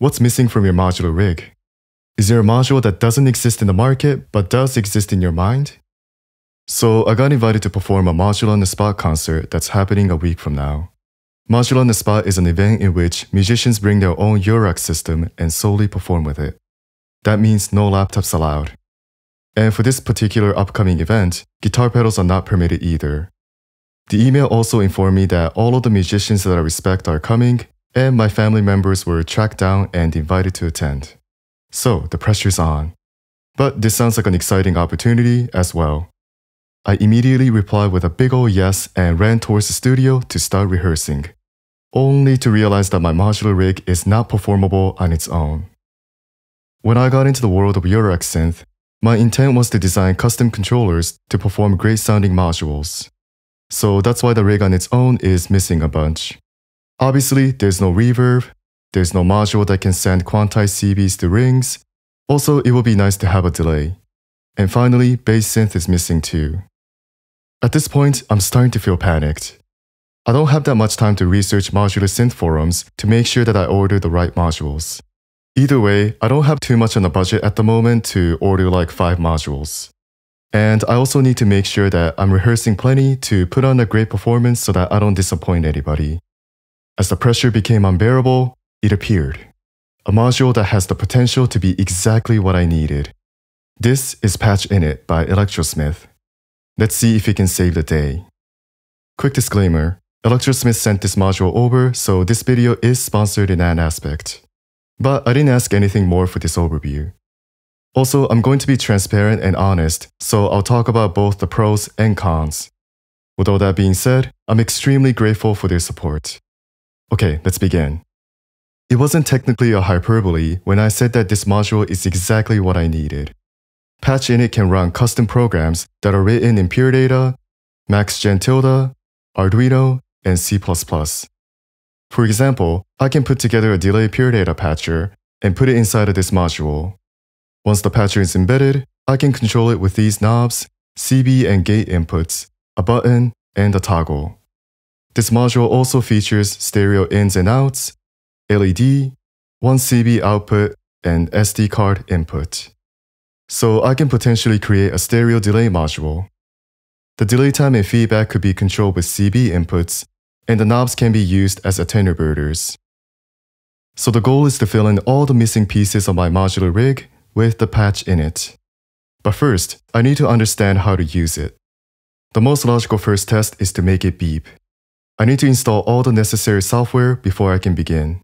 What's missing from your modular rig? Is there a module that doesn't exist in the market but does exist in your mind? So I got invited to perform a Module on the Spot concert that's happening a week from now. Module on the Spot is an event in which musicians bring their own Eurorack system and solely perform with it. That means no laptops allowed. And for this particular upcoming event, guitar pedals are not permitted either. The email also informed me that all of the musicians that I respect are coming, and my family members were tracked down and invited to attend. So the pressure's on. But this sounds like an exciting opportunity as well. I immediately replied with a big ol' yes and ran towards the studio to start rehearsing, only to realize that my modular rig is not performable on its own. When I got into the world of Eurorack Synth, my intent was to design custom controllers to perform great sounding modules. So that's why the rig on its own is missing a bunch. Obviously, there's no reverb, there's no module that can send quantized CVs to rings. Also, it would be nice to have a delay. And finally, bass synth is missing too. At this point, I'm starting to feel panicked. I don't have that much time to research modular synth forums to make sure that I order the right modules. Either way, I don't have too much on the budget at the moment to order like 5 modules. And I also need to make sure that I'm rehearsing plenty to put on a great performance so that I don't disappoint anybody. As the pressure became unbearable, it appeared. A module that has the potential to be exactly what I needed. This is Patch Init by Electrosmith. Let's see if it can save the day. Quick disclaimer, Electrosmith sent this module over, so this video is sponsored in that aspect. But I didn't ask anything more for this overview. Also, I'm going to be transparent and honest, so I'll talk about both the pros and cons. With all that being said, I'm extremely grateful for their support. Okay, let's begin. It wasn't technically a hyperbole when I said that this module is exactly what I needed. Patch Init can run custom programs that are written in Pure Data, MaxGen Tilde, Arduino, and C++. For example, I can put together a delay Pure Data patcher and put it inside of this module. Once the patcher is embedded, I can control it with these knobs, CV and gate inputs, a button, and a toggle. This module also features stereo ins and outs, LED, 1CV output, and SD card input. So I can potentially create a stereo delay module. The delay time and feedback could be controlled with CV inputs, and the knobs can be used as attenuators. So the goal is to fill in all the missing pieces of my modular rig with the patch init. But first, I need to understand how to use it. The most logical first test is to make it beep. I need to install all the necessary software before I can begin.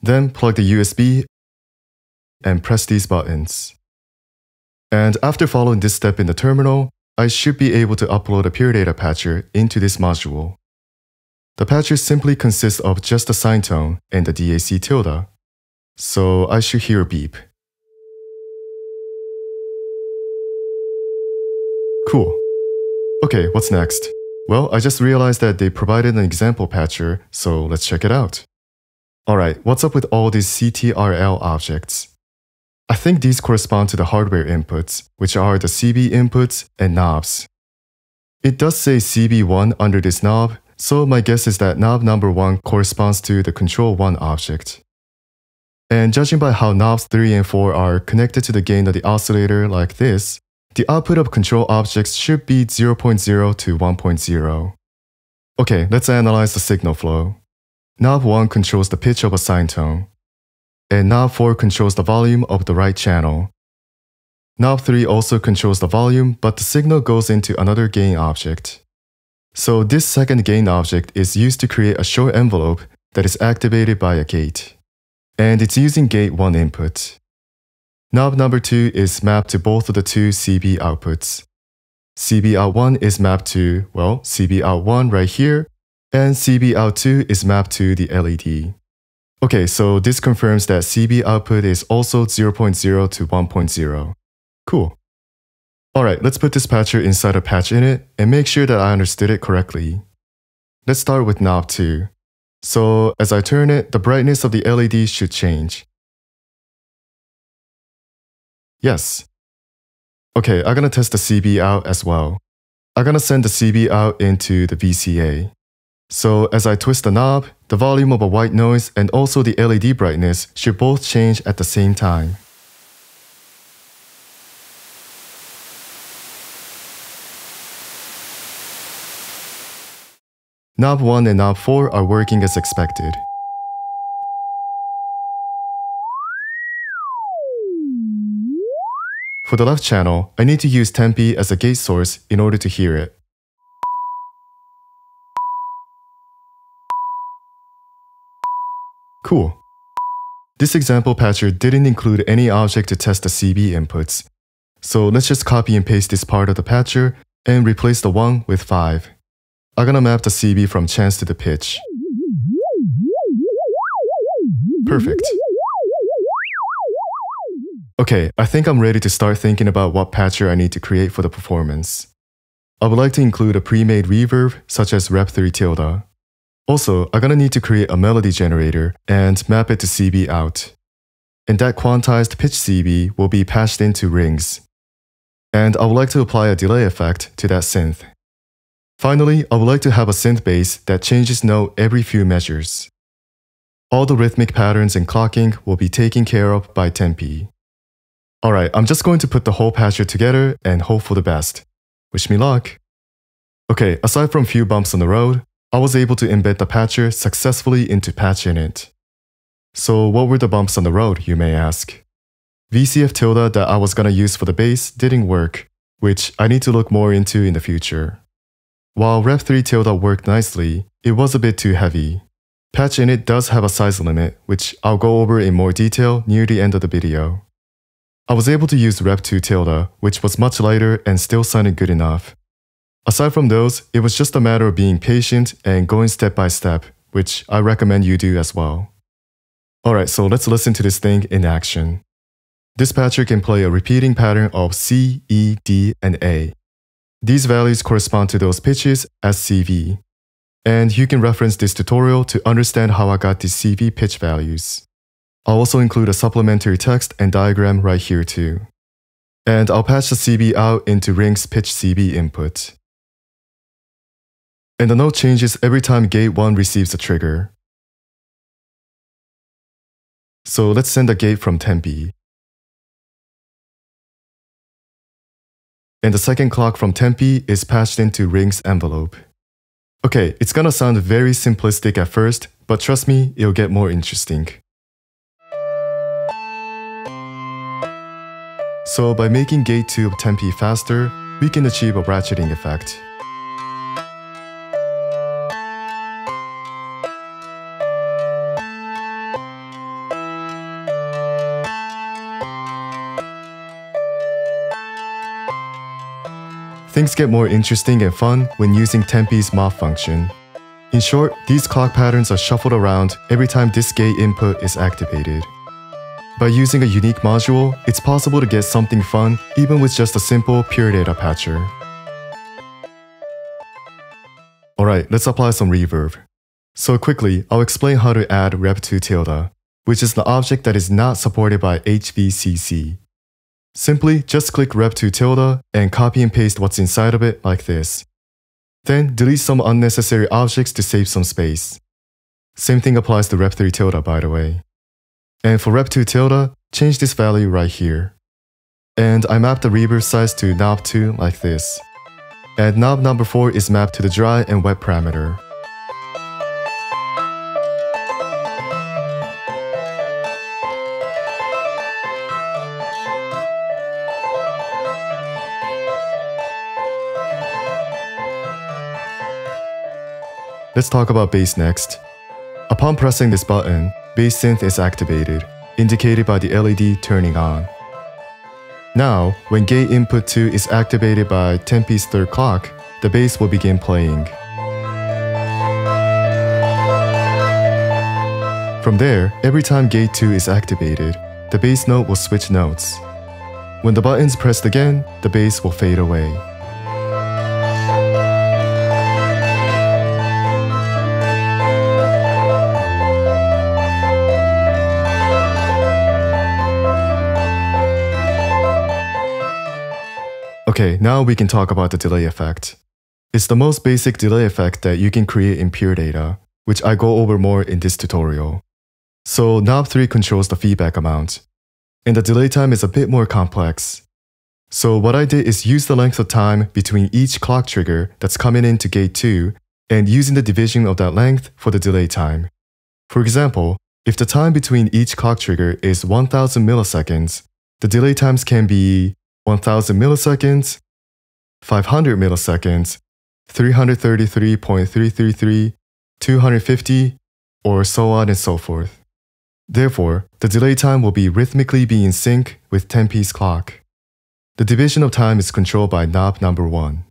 Then plug the USB and press these buttons. And after following this step in the terminal, I should be able to upload a Pure Data patcher into this module. The patcher simply consists of just the sine tone and the DAC tilde, so I should hear a beep. Cool. Okay, what's next? Well, I just realized that they provided an example patcher, so let's check it out. Alright, what's up with all these CTRL objects? I think these correspond to the hardware inputs, which are the CV inputs and knobs. It does say CV1 under this knob, so my guess is that knob number 1 corresponds to the control 1 object. And judging by how knobs 3 and 4 are connected to the gain of the oscillator like this, the output of control objects should be 0.0 to 1.0. Okay, let's analyze the signal flow. Knob 1 controls the pitch of a sine tone, and knob 4 controls the volume of the right channel. Knob 3 also controls the volume, but the signal goes into another gain object. So this second gain object is used to create a short envelope that is activated by a gate. And it's using gate 1 input. Knob number 2 is mapped to both of the two CV outputs. CV out 1 is mapped to, well, CV out 1 right here, and CV out 2 is mapped to the LED. Okay, so this confirms that CV output is also 0.0 to 1.0. Cool. Alright, let's put this patcher inside a patch init and make sure that I understood it correctly. Let's start with knob 2. So as I turn it, the brightness of the LED should change. Yes. Okay, I'm gonna test the CV out as well. I'm gonna send the CV out into the VCA. So as I twist the knob, the volume of a white noise and also the LED brightness should both change at the same time. Knob 1 and knob 4 are working as expected. For the left channel, I need to use Tempi as a gate source in order to hear it. Cool. This example patcher didn't include any object to test the CV inputs, so let's just copy and paste this part of the patcher and replace the 1 with 5. I'm gonna map the CV from chance to the pitch. Perfect. Okay, I think I'm ready to start thinking about what patcher I need to create for the performance. I would like to include a pre-made reverb such as Rev3 tilde. Also, I'm gonna need to create a melody generator and map it to CV out. And that quantized pitch CV will be patched into rings. And I would like to apply a delay effect to that synth. Finally, I would like to have a synth bass that changes note every few measures. All the rhythmic patterns and clocking will be taken care of by Tempi. Alright, I'm just going to put the whole patcher together and hope for the best. Wish me luck. Okay, aside from a few bumps on the road, I was able to embed the patcher successfully into PatchInit. So what were the bumps on the road, you may ask? VCF tilde that I was gonna use for the bass didn't work, which I need to look more into in the future. While Rev3 tilde worked nicely, it was a bit too heavy. PatchInit does have a size limit, which I'll go over in more detail near the end of the video. I was able to use Rev2 tilde, which was much lighter and still sounded good enough, Aside from those, it was just a matter of being patient and going step by step, which I recommend you do as well. Alright, so let's listen to this thing in action. This patcher can play a repeating pattern of C, E, D, and A. These values correspond to those pitches as CV. And you can reference this tutorial to understand how I got these CV pitch values. I'll also include a supplementary text and diagram right here too. And I'll patch the CV out into Ring's pitch CV input and the note changes every time gate 1 receives a trigger. So let's send a gate from Tempi. And the second clock from Tempi is patched into Ring's envelope. Okay, it's gonna sound very simplistic at first, but trust me, it'll get more interesting. So by making gate 2 of Tempi faster, we can achieve a ratcheting effect. Things get more interesting and fun when using Tempi's mop function. In short, these clock patterns are shuffled around every time this gate input is activated. By using a unique module, it's possible to get something fun even with just a simple pure data patcher. Alright, let's apply some reverb. So quickly, I'll explain how to add rev2 tilde, which is the object that is not supported by HVCC. Simply just click rev2 tilde and copy and paste what's inside of it like this. Then delete some unnecessary objects to save some space. Same thing applies to rev3 tilde by the way. And for rev2 tilde, change this value right here. And I map the reverb size to knob 2 like this. And knob number 4 is mapped to the dry and wet parameter. Let's talk about bass next. Upon pressing this button, bass synth is activated, indicated by the LED turning on. Now, when gate input 2 is activated by Tempi's third clock, the bass will begin playing. From there, every time gate 2 is activated, the bass note will switch notes. When the button's pressed again, the bass will fade away. Okay, now we can talk about the delay effect. It's the most basic delay effect that you can create in Pure Data, which I go over more in this tutorial. So knob 3 controls the feedback amount, and the delay time is a bit more complex. So what I did is use the length of time between each clock trigger that's coming into gate 2 and using the division of that length for the delay time. For example, if the time between each clock trigger is 1000 milliseconds, the delay times can be 1000 milliseconds, 500 milliseconds, 333.333, 250, or so on and so forth. Therefore, the delay time will be rhythmically be in sync with Tempi's clock. The division of time is controlled by knob number 1.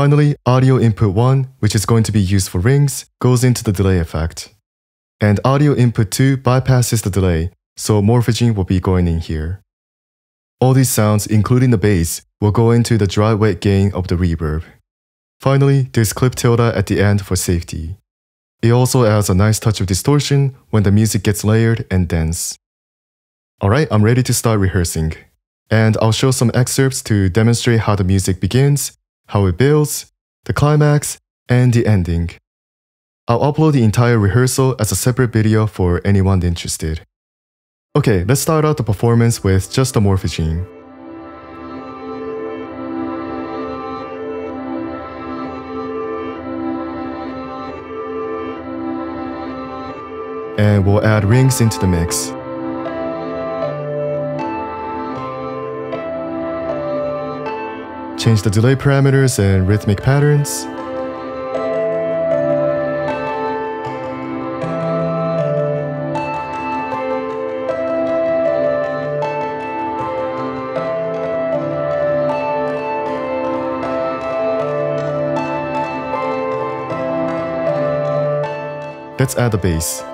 Finally, audio input 1, which is going to be used for rings, goes into the delay effect. And audio input 2 bypasses the delay, so morphagene will be going in here. All these sounds, including the bass, will go into the dry wet gain of the reverb. Finally, there's clip tilde at the end for safety. It also adds a nice touch of distortion when the music gets layered and dense. Alright, I'm ready to start rehearsing. And I'll show some excerpts to demonstrate how the music begins how it builds, the climax, and the ending. I'll upload the entire rehearsal as a separate video for anyone interested. Okay, let's start out the performance with just the morphagene. And we'll add rings into the mix. Change the delay parameters and rhythmic patterns. Let's add the bass.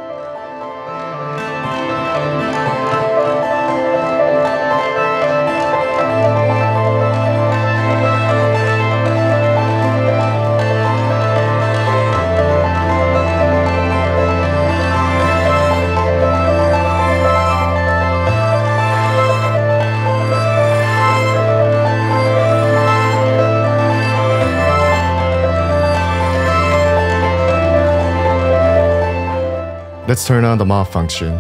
Let's turn on the mod function.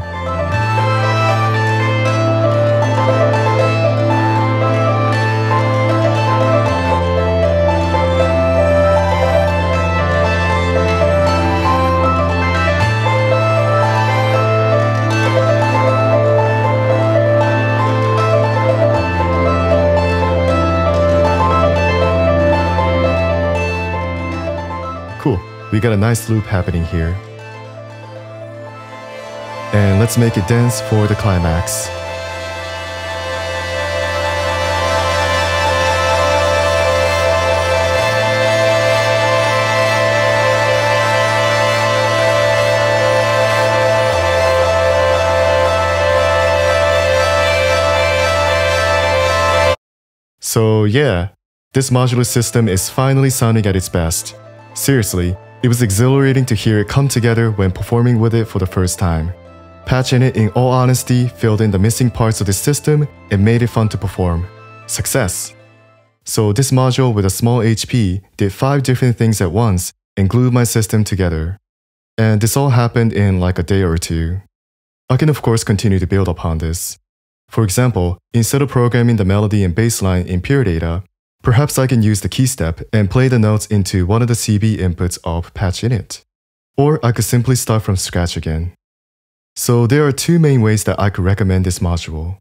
Cool, we got a nice loop happening here and let's make it dance for the climax. So yeah, this modular system is finally sounding at its best. Seriously, it was exhilarating to hear it come together when performing with it for the first time. Patch Init in all honesty filled in the missing parts of the system and made it fun to perform. Success! So this module with a small HP did 5 different things at once and glued my system together. And this all happened in like a day or two. I can of course continue to build upon this. For example, instead of programming the melody and bassline in pure data, perhaps I can use the keystep and play the notes into one of the CV inputs of patch init. Or I could simply start from scratch again. So there are two main ways that I could recommend this module.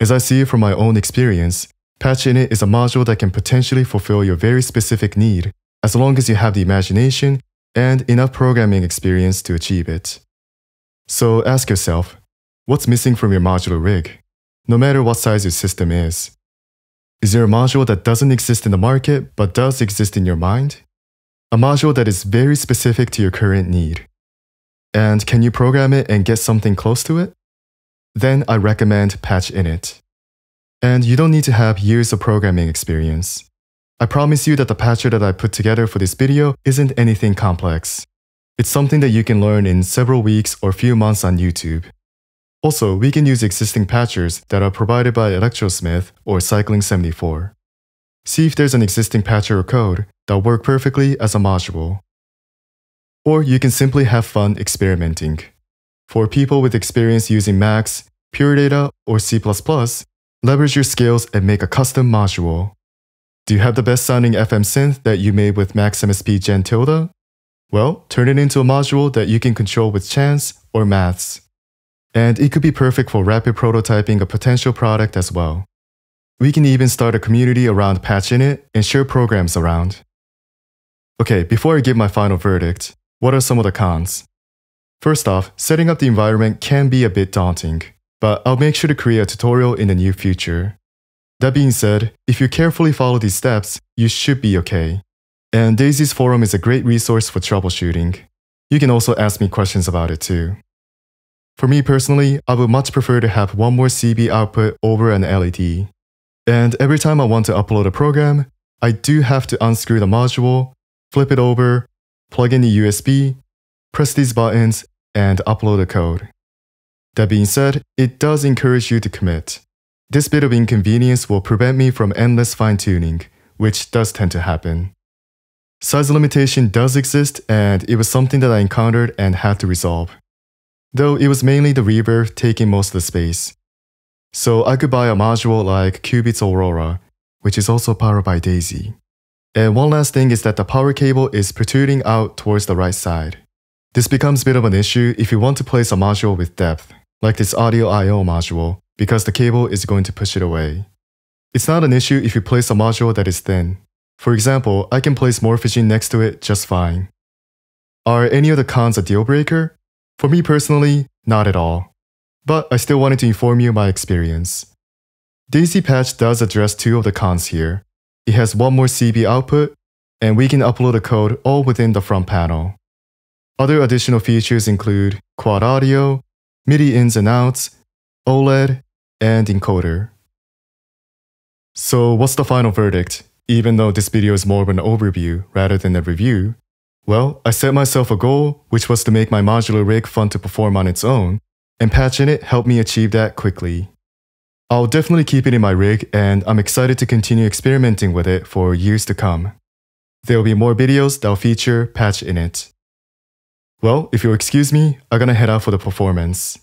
As I see from my own experience, Patch Init is a module that can potentially fulfill your very specific need, as long as you have the imagination and enough programming experience to achieve it. So ask yourself, what's missing from your modular rig, no matter what size your system is? Is there a module that doesn't exist in the market but does exist in your mind? A module that is very specific to your current need. And can you program it and get something close to it? Then I recommend Patch Init. And you don't need to have years of programming experience. I promise you that the patcher that I put together for this video isn't anything complex. It's something that you can learn in several weeks or few months on YouTube. Also, we can use existing patchers that are provided by Electrosmith or Cycling74. See if there's an existing patcher or code that work perfectly as a module. Or you can simply have fun experimenting. For people with experience using Max, Pure Data, or C++, leverage your skills and make a custom module. Do you have the best sounding FM synth that you made with Max MSP Gen Tilde? Well, turn it into a module that you can control with chance or maths. And it could be perfect for rapid prototyping a potential product as well. We can even start a community around patch init and share programs around. Okay, before I give my final verdict, what are some of the cons? First off, setting up the environment can be a bit daunting, but I'll make sure to create a tutorial in the near future. That being said, if you carefully follow these steps, you should be okay. And Daisy's forum is a great resource for troubleshooting. You can also ask me questions about it too. For me personally, I would much prefer to have one more CV output over an LED. And every time I want to upload a program, I do have to unscrew the module, flip it over, plug in the USB, press these buttons, and upload the code. That being said, it does encourage you to commit. This bit of inconvenience will prevent me from endless fine-tuning, which does tend to happen. Size limitation does exist and it was something that I encountered and had to resolve. Though it was mainly the reverb taking most of the space. So I could buy a module like Qu-Bit's Aurora, which is also powered by Daisy. And one last thing is that the power cable is protruding out towards the right side. This becomes a bit of an issue if you want to place a module with depth, like this audio I.O. module, because the cable is going to push it away. It's not an issue if you place a module that is thin. For example, I can place Morphagene next to it just fine. Are any of the cons a deal breaker? For me personally, not at all. But I still wanted to inform you my experience. Daisy Patch does address two of the cons here, it has one more CV output, and we can upload the code all within the front panel. Other additional features include quad audio, MIDI ins and outs, OLED, and encoder. So what's the final verdict? Even though this video is more of an overview rather than a review, well, I set myself a goal, which was to make my modular rig fun to perform on its own, and Patch Init helped me achieve that quickly. I'll definitely keep it in my rig and I'm excited to continue experimenting with it for years to come. There will be more videos that'll feature Patch Init. Well, if you'll excuse me, I'm gonna head out for the performance.